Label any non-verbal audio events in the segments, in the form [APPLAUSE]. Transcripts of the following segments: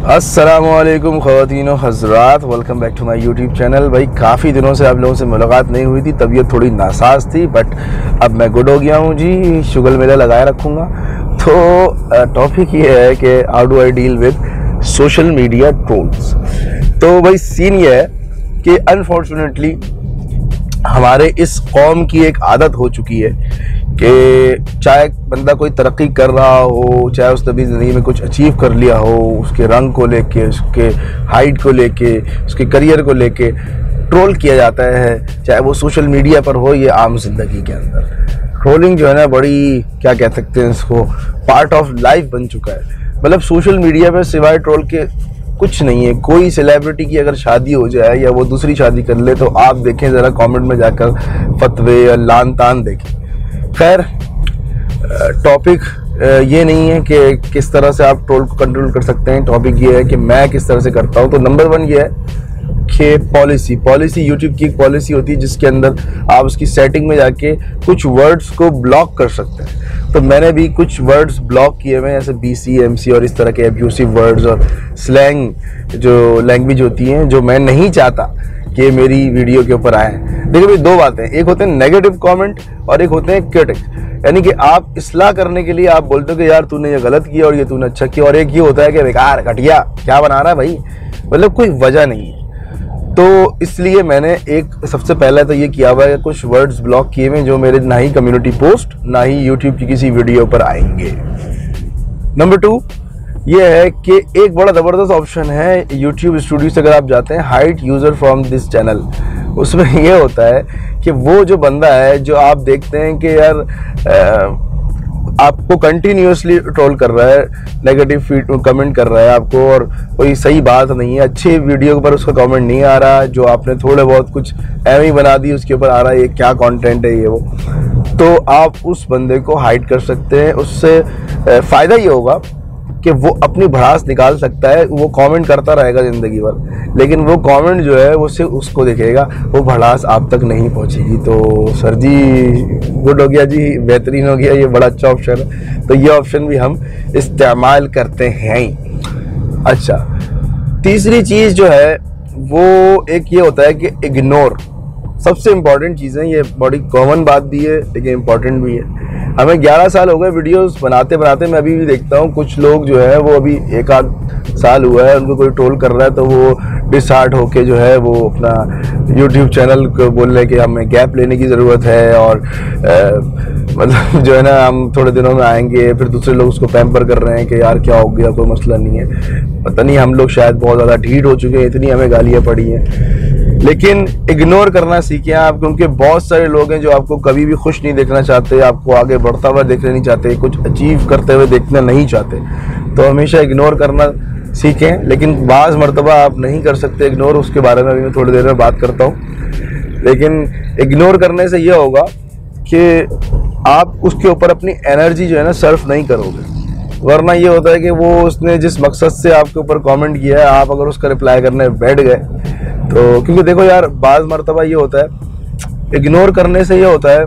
असलम ख़वान हजरात। Welcome back to my YouTube channel भाई, काफ़ी दिनों से आप लोगों से मुलाकात नहीं हुई थी। तबीयत थोड़ी नासाज थी बट अब मैं गुड हो गया हूँ जी। शुगर मेला लगाए रखूँगा। तो टॉपिक ये है कि how do I deal with social media trolls तो भाई सीन ये है कि अनफॉर्चुनेटली हमारे इस कौम की एक आदत हो चुकी है कि चाहे बंदा कोई तरक्की कर रहा हो, चाहे उसने भी ज़िंदगी में कुछ अचीव कर लिया हो, उसके रंग को लेके, उसके हाइट को लेके, उसके करियर को लेके ट्रोल किया जाता है, चाहे वो सोशल मीडिया पर हो या आम ज़िंदगी के अंदर। ट्रोलिंग जो है ना बड़ी, क्या कह सकते हैं इसको पार्ट ऑफ़ लाइफ बन चुका है। मतलब सोशल मीडिया पर सिवाय ट्रोल के कुछ नहीं है। कोई सेलिब्रिटी की अगर शादी हो जाए या वो दूसरी शादी कर ले तो आप देखें, ज़रा कमेंट में जाकर फतवे या लान तान देखें। खैर टॉपिक ये नहीं है कि किस तरह से आप ट्रोल को कंट्रोल कर सकते हैं। टॉपिक ये है कि मैं किस तरह से करता हूँ। तो नंबर वन ये है कि पॉलिसी पॉलिसी यूट्यूब की एक पॉलिसी होती है जिसके अंदर आप उसकी सेटिंग में जाके कुछ वर्ड्स को ब्लॉक कर सकते हैं। तो मैंने भी कुछ वर्ड्स ब्लॉक किए हुए हैं, जैसे बी सी एम सी और इस तरह के एब्यूसिव वर्ड्स और स्लैंग जो लैंग्वेज होती हैं, जो मैं नहीं चाहता। कि मेरी वीडियो के ऊपर आए देखिए भाई, दो बातें एक होते हैं नेगेटिव कमेंट और एक होते हैं क्रिटिक यानी कि आप इसलाह करने के लिए आप बोलते हो कि यार, तूने ये गलत किया और ये तूने अच्छा किया, और एक ये होता है कि बेकार, घटिया, क्या बना रहा है भाई? मतलब कोई वजह नहीं है। तो इसलिए मैंने एक, सबसे पहले तो ये किया हुआ है कुछ वर्ड्स ब्लॉक किए हुए जो मेरे ना ही कम्युनिटी पोस्ट ना ही यूट्यूब की किसी वीडियो पर आएँगे। नंबर टू ये है कि एक बड़ा ज़बरदस्त ऑप्शन है यूट्यूब स्टूडियो से अगर आप जाते हैं hide user from this channel उसमें [LAUGHS] ये होता है कि वो जो बंदा है जो आप देखते हैं कि यार आ, आपको कंटिन्यूसली ट्रोल कर रहा है नेगेटिव फ़ीड कमेंट कर रहा है आपको और कोई सही बात नहीं है अच्छे वीडियो पर उसका कमेंट नहीं आ रहा जो आपने थोड़े बहुत कुछ एम ही बना दी उसके ऊपर आ रहा है ये क्या कंटेंट है ये वो। तो आप उस बंदे को हाइड कर सकते हैं उससे फ़ायदा ये होगा कि वो अपनी भड़ास निकाल सकता है, वो कमेंट करता रहेगा ज़िंदगी भर। लेकिन वो कमेंट जो है, वो सिर्फ़ उसको दिखेगा, वो भड़ास आप तक नहीं पहुंचेगी। तो सर जी गुड हो गया जी, बेहतरीन हो गया, ये बड़ा अच्छा ऑप्शन है। तो ये ऑप्शन भी हम इस्तेमाल करते हैं। ही अच्छा तीसरी चीज़ जो है, वो एक ये होता है कि इग्नोर सबसे इंपॉर्टेंट चीज़ें, ये बड़ी कॉमन बात भी है, लेकिन इंपॉर्टेंट भी है। हमें 11 साल हो गए वीडियोस बनाते बनाते मैं अभी भी देखता हूँ, कुछ लोग जो है वो अभी एक आध साल हुआ है, उनको कोई ट्रोल कर रहा है तो वो डिसहार्ट होके जो है वो अपना यूट्यूब चैनल को बोल रहे कि हमें गैप लेने की ज़रूरत है और मतलब जो है ना, हम थोड़े दिनों में आएँगे, फिर दूसरे लोग उसको पैम्पर कर रहे हैं कि यार क्या हो गया, कोई मसला नहीं है। पता नहीं, हम लोग शायद बहुत ज़्यादा ढीठ हो चुके हैं, इतनी हमें गालियाँ पड़ी हैं। लेकिन इग्नोर करना सीखें आप, क्योंकि बहुत सारे लोग हैं जो आपको कभी भी खुश नहीं देखना चाहते, आपको आगे बढ़ता हुआ देखना नहीं चाहते, कुछ अचीव करते हुए देखना नहीं चाहते। तो हमेशा इग्नोर करना सीखें, लेकिन बाज़ मरतबा आप नहीं कर सकते इग्नोर उसके बारे में अभी मैं थोड़ी देर में बात करता हूँ। लेकिन इग्नोर करने से यह होगा कि आप उसके ऊपर अपनी एनर्जी जो है ना सर्फ नहीं करोगे। वरना ये होता है कि वो उसने जिस मकसद से आपके ऊपर कमेंट किया है, आप अगर उसका रिप्लाई करने बैठ गए तो क्योंकि देखो यार बाज़ मरतबा ये होता है इग्नोर करने से ये होता है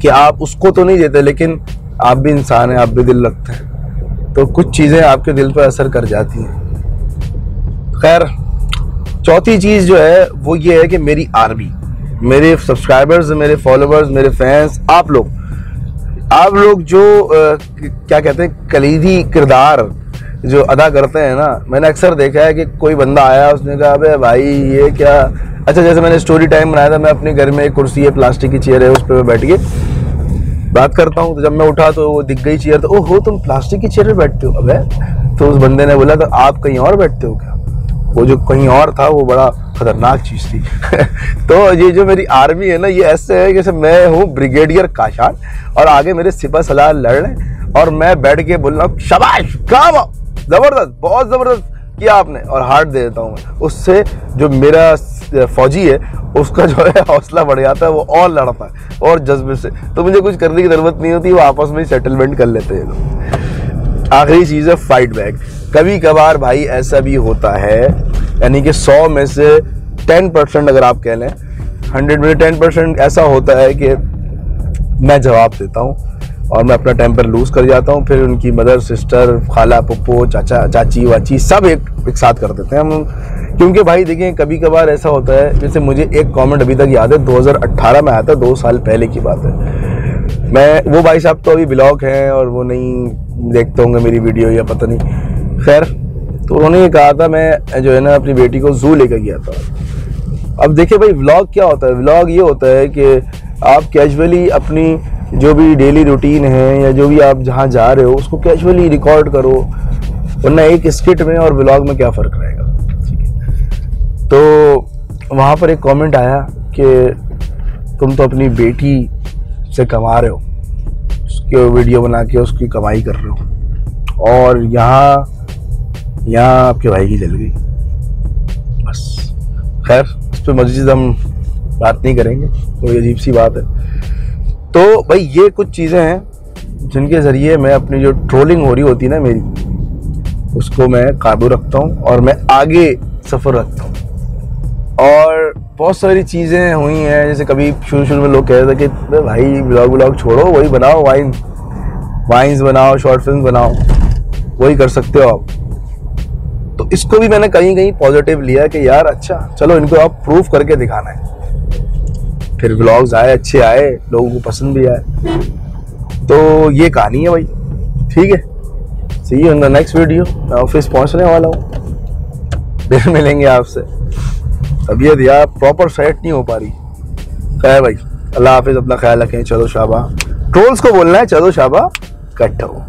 कि आप उसको तो नहीं देते लेकिन आप भी इंसान हैं आप भी दिल रखते हैं। तो कुछ चीज़ें आपके दिल पर असर कर जाती हैं। खैर चौथी चीज़ जो है वो ये है कि मेरी आर्मी मेरे सब्सक्राइबर्स मेरे फॉलोअर्स मेरे फैंस आप लोग आप लोग जो आ, क्या कहते हैं कलीदी किरदार जो अदा करते हैं ना, मैंने अक्सर देखा है कि कोई बंदा आया, उसने कहा, अबे भाई, ये क्या? अच्छा जैसे मैंने स्टोरी टाइम बनाया था, मैं अपने घर में एक कुर्सी है प्लास्टिक की चेयर है, उस पर मैं बैठ के बात करता हूँ तो जब मैं उठा तो वो दिख गई चेयर तो ओहो, तुम प्लास्टिक की चेयर पर बैठते हो? अबे तो उस बंदे ने बोला तो आप कहीं और बैठते हो क्या? वो जो कहीं और था, वो बड़ा खतरनाक चीज़ थी। [LAUGHS] तो ये जो मेरी आर्मी है ना, ये ऐसे है जैसे मैं हूँ ब्रिगेडियर काशान, और आगे मेरे सिपा सलाह लड़ रहे और मैं बैठ के बोल रहा हूँ, शबाश काम ज़बरदस्त, बहुत ज़बरदस्त किया आपने। और हार्ट दे देता हूँ मैं। उससे जो मेरा फौजी है, उसका जो है हौसला बढ़ जाता है, वो और लड़ता है, और जज्बे से। तो मुझे कुछ करने की ज़रूरत नहीं होती, वो आपस में सेटलमेंट कर लेते हैं। आखिरी चीज़ है फाइट बैक कभी कभार भाई ऐसा भी होता है, यानी कि सौ में से टेन परसेंट अगर आप कह लें हंड्रेड में टेन परसेंट ऐसा होता है कि मैं जवाब देता हूँ। और मैं अपना टेम्पर लूज कर जाता हूँ, फिर उनकी मदर सिस्टर खाला, पप्पो, चाचा, चाची, वाची, सब एक एक साथ कर देते हैं हम क्योंकि भाई देखें कभी कभार ऐसा होता है, जैसे मुझे एक कमेंट अभी तक याद है 2018 में आया था, दो साल पहले की बात है। मैं, वो भाई साहब तो अभी ब्लॉग हैं और वो नहीं देखते होंगे मेरी वीडियो या पता नहीं। खैर तो उन्होंने ये कहा था, मैं जो है ना अपनी बेटी को जू लेकर गया था। अब देखिए भाई व्लॉग क्या होता है? व्लॉग ये होता है कि आप कैजुअली अपनी जो भी डेली रूटीन है या जो भी आप जहाँ जा रहे हो, उसको कैजुअली रिकॉर्ड करो, वरना एक स्किट में और ब्लॉग में क्या फ़र्क रहेगा? ठीक है। तो वहाँ पर एक कमेंट आया कि तुम तो अपनी बेटी से कमा रहे हो, उसके वीडियो बना के उसकी कमाई कर रहे हो, और यहाँ यहाँ आपके भाई की जल गई। बस। खैर उस पर मस्जिद हम बात नहीं करेंगे कोई अजीब सी बात है। तो भाई ये कुछ चीज़ें हैं जिनके ज़रिए मैं अपनी जो ट्रोलिंग हो रही होती ना मेरी, उसको मैं काबू रखता हूँ और मैं आगे सफ़र रखता हूँ। और बहुत सारी चीज़ें हुई हैं, जैसे कभी शुरू शुरू में लोग कह रहे थे कि भाई ब्लॉग व्लॉग छोड़ो, वही बनाओ वाइन वाइन्स बनाओ शॉर्ट फ़िल्म बनाओ, वही कर सकते हो आप। तो इसको भी मैंने कहीं कहीं पॉजिटिव लिया कि यार अच्छा चलो इनको आप प्रूफ करके दिखाना है। फिर व्लॉग्स आए, अच्छे आए, लोगों को पसंद भी आए। तो ये कहानी है भाई। ठीक है? See in the next video मैं ऑफ़िस पहुँचने वाला हूँ। फिर मिलेंगे आपसे। तबीयत यार प्रॉपर सेट नहीं हो पा रही। खैर भाई, अल्लाह हाफिज़, अपना ख्याल रखें। चलो शाबा ट्रोल्स को बोलना है, चलो शाबा कट हो।